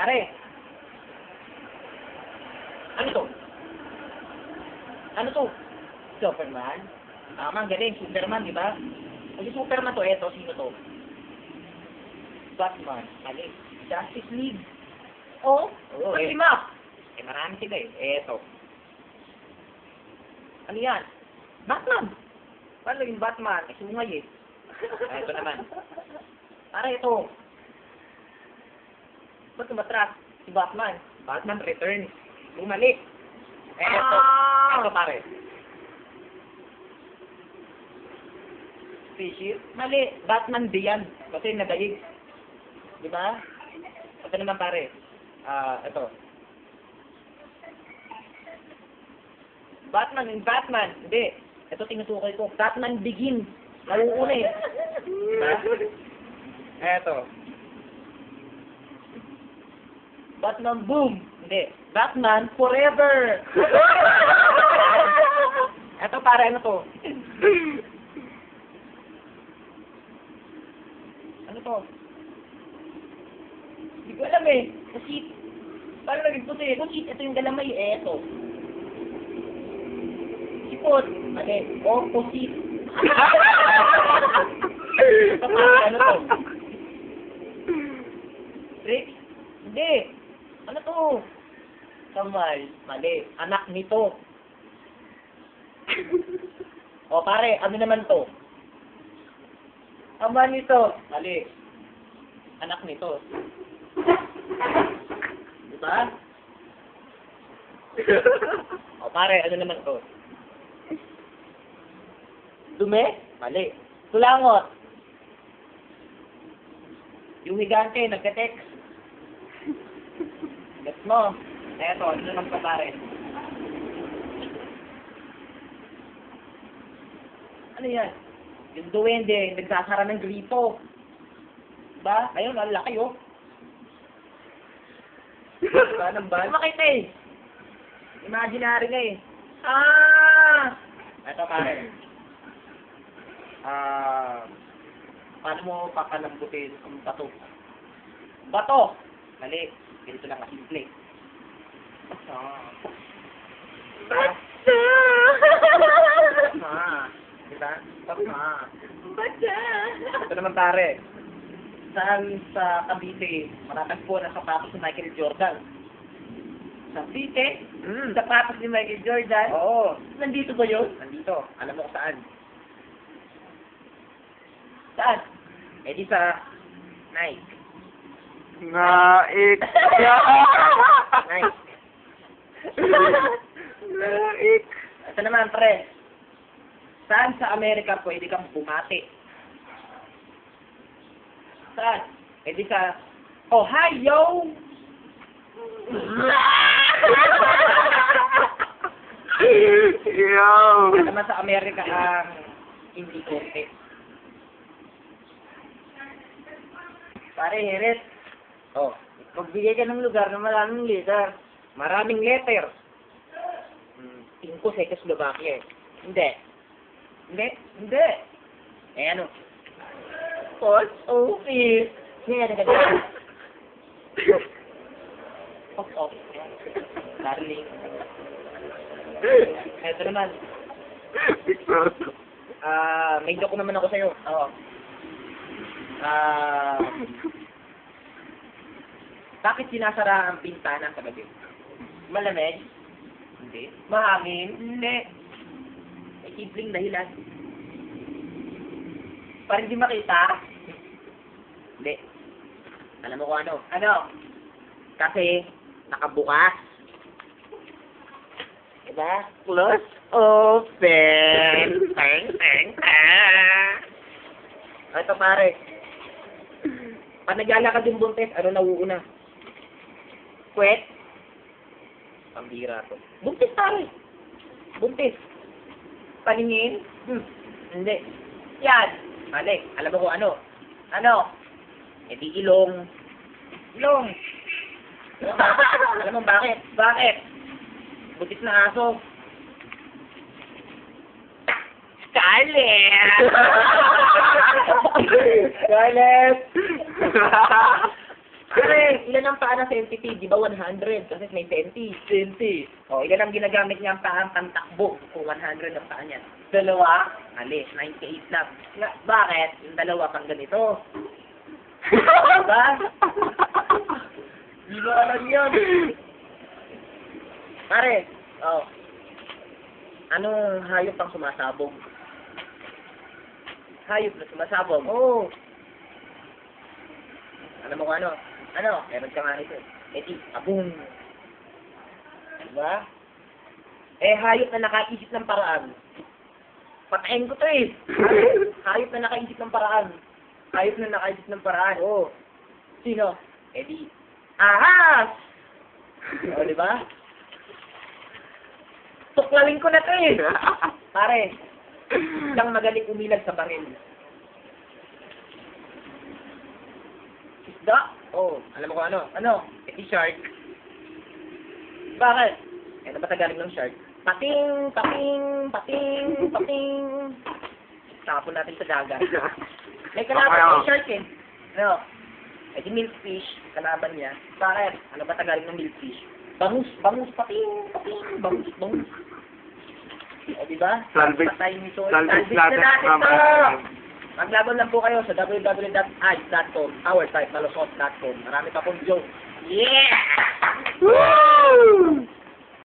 Pare. Ano to? Ano to? Superman? Tama, galing. Superman, di ba? Kung si Superman to, eto, sino to? Batman. Mali. Justice League. Oh, Oo, ba't eh. lima? Eh, marami sila eh. Eto. Ano yan? Batman. Paano yung Batman? Eh, sungay eh. Ah, ito naman. Para ito. Ba't tumatras? Si Batman. Batman Returns. Bumalik. Eh, ito. Ah! Ito pare. Spaceship? Mali. Batman Beyond. Kasi nagayig. Di ba? Ito naman pare. Ah, ito. Batman yung Batman. Hindi. Ito tinutukoy ko. Batman Begins. Nauuna eh. Diba? Eto. Batman Boom. Hindi. Batman Forever. Eto para ano to? Ano to? Hindi ko alam eh. Kasi, paano naging puti? Kasi ito yung galamay eh. Eto. Sipot. Mali. Opposite. Ito pa, ano to? Rick? Hindi. Ano to? Kamal. Mali. Anak nito. O pare, ano naman to? Ama nito. Mali. Anak nito. Diba? O pare, ano naman to? Dume? Mali. Tulangot. Yung higante, nagka-text. Gets mo? Eto, ano naman to pare? Ano yan? Yung duwende, nagsasara ng grito. Ba? Ayun, ang laki oh. Ba ng ban? Makita eh. Imaginary nga eh. Ah! Ito pare. Ah, paano mo papalambutin ang bato? Bato! Mali. Ganito lang kasimple. Ah. Ah. Diba? Tama. Ito naman pare. Saan sa Cavite matatagpo na sapatos ni Michael Jordan? Sa Cavite? Mm. Sapatos ni Michael Jordan? Oo. Nandito ba yun? Nandito. Alam mo kung saan. Saan? Eh di sa Nike. Naik. Nike. Naik. Ito naman, pre. Saan sa Amerika pwede kang bumati? Saan? Eh di sa Ohio! Yo. Naman sa Amerika ang hindi korte? Pare, Hirit. Oh. Magbigay ka ng lugar na maraming letter. Maraming letter. Hmm, Cinco Czechoslovakia. Hindi. Hindi. Hindi. Eh ano? Post office. Ngayon, agad Post office. Darling. Eto naman. Ah, may joke naman ako sa'yo. Oo. Ah, bakit sinasara ang pintana sa gabi? Malamig? Hindi. Mahangin? Hindi. May simpleng dahilan. Para hindi makita? Hindi. Alam mo kung ano? Ano? Kasi nakabukas. Diba? Close open. Teng, teng, teng. Ito pare. Pag naglalakad yung buntis, ano nauuna? Kwet? Pambira to. Buntis pare. Buntis. Paningin? Hmm. Hindi. Yan. Mali. Alam mo kung ano? Ano? E di ilong. Ilong. Alam mo- Alam mo bakit? Bakit? Buntis na aso. Scarlett! Scarlett! Pare, ilan ang paa ng centipede? Di ba 100? Kasi may centi. Centi. O, ilan ang ginagamit niya ang paa pantakbo kung 100 ang paa niya? Dalawa? Mali, 98 lang. Nga, bakit? Yung dalawa pang ganito. Diba? Di ba alam yun? Pare, oh. Anong hayop ang sumasabog? Hayop na sumasabog? Oo. Alam mo kung ano? Ano? Meron ka nga nito. Eh di, abong. Diba? Eh, hayop na nakaisip ng paraan. Patayin ko to eh. Hayop na nakaisip ng paraan. Hayop na nakaisip ng paraan. Oo. Sino? Eh di, ahas! O, di ba? Tuklawin ko na to eh. Pare, isang magaling umilag sa baril. Isda? Oh, alam mo kung ano? Ano? Eh, di shark. Bakit? Eh, ano ba tagaling ng shark? Pating, pating, pating, pating. Tapon natin sa dagat. May kalaban Okay, yung shark eh. Ano? Eh, di milkfish, kalaban niya. Bakit? Ano ba tagaling ng milkfish? Bangus, bangus, pating, pating, bangus, bangus. O, di ba? Salvage- Patay nito. salvage Salvage na natin to! Maglaban lang po kayo sa www.ice.com, our site, malusot.com. Marami pa pong joke. Yeah! Woo!